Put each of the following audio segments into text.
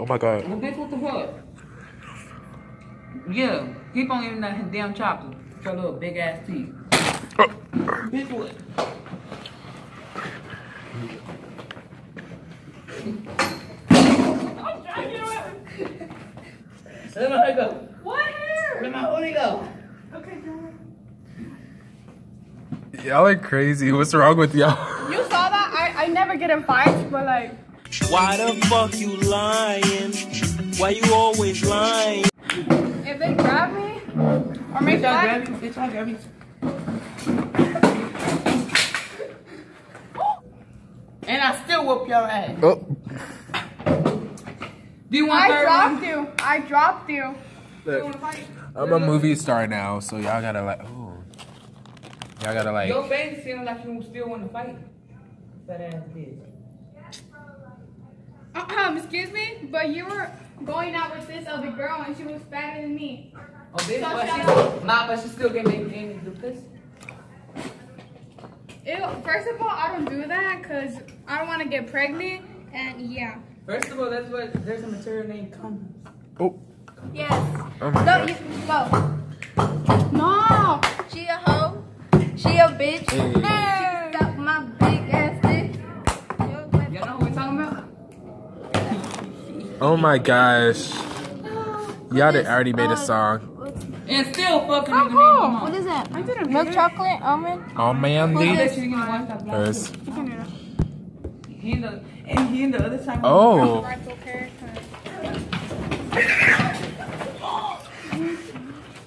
Ooh. Oh my god. Well, bitch, what the fuck? Yeah, keep on eating that damn chocolate. Your little big ass teeth. Oh. Bitch, what? I'm trying to get away. Let my hoodie go. What hair? Let my hoodie go. Okay, John. Y'all are crazy. What's wrong with y'all? You saw that? I, I never get in fights, but like, Why the fuck you lying? Why you always lying? if they grab me or make Bitch, I fun, grab you. Bitch, I grab you. And I still whoop your ass. Oh. Do you want to- I dropped one? you. I dropped you. You Look, wanna? I'm a movie star now, so y'all gotta like. Ooh. Y'all gotta like. Your face seems like you still want to fight. Fat ass bitch. Um, excuse me, but you were going out with this other girl and she was fatter than me. Oh, bitch, So but shut she, nah, but she still gave me any the pussy. Ew, first of all, I don't do that because I don't want to get pregnant. And yeah. First of all, that's what there's a material named condoms. Oh. Yes. Oh my Go, god. you, go. No. She a hoe. She a bitch. Hey. She suck my big Oh my gosh. Y'all done already made a song. Uh, and still fucking Oh, cool. What is that? I didn't Milk chocolate, almond. Oh I man, bet you gonna watch that block. Yes. He in the and he in the other side. Oh. That's okay. 'cause-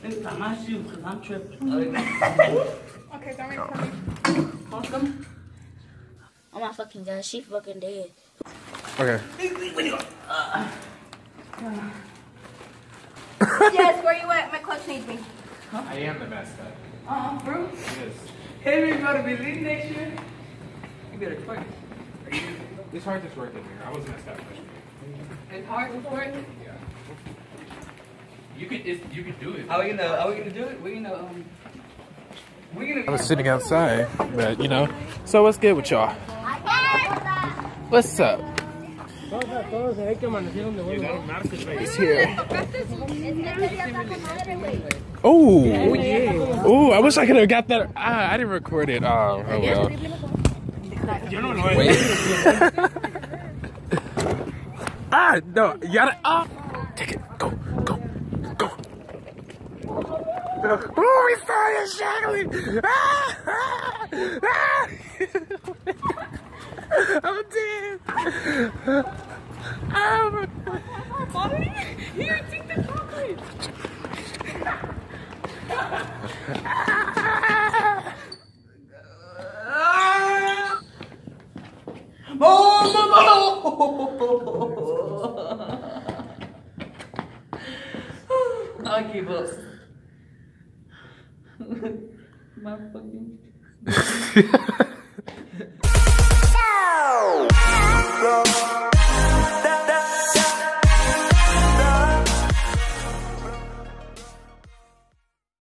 It's not my shoe because I'm tripping. Okay, don't make fun Welcome. Oh my fucking god, she fucking dead. Okay. yes, where you at? My clutch needs me. I am the mascot. Uh-uh, bro. Yes. Hey, we go to be leading next year. You better twerk. It's hard to work in here. I was mascot freshman. It's hard to twerk. You could, you could do it. Are we gonna, are we gonna do it? We gonna, um, we gonna. I was sitting outside, but you know. So what's good with y'all? What's up? It's here. Oh. Oh, I wish I could have got that. Ah, I didn't record it. Oh, oh well. Ah, no. You gotta. Ah. Take it. Go. Go. Go. Oh, we started shackling. Ah, ah, ah. Oh, I'm dead. Oh, my God! Here, take the chocolate. I'll give up. My fucking.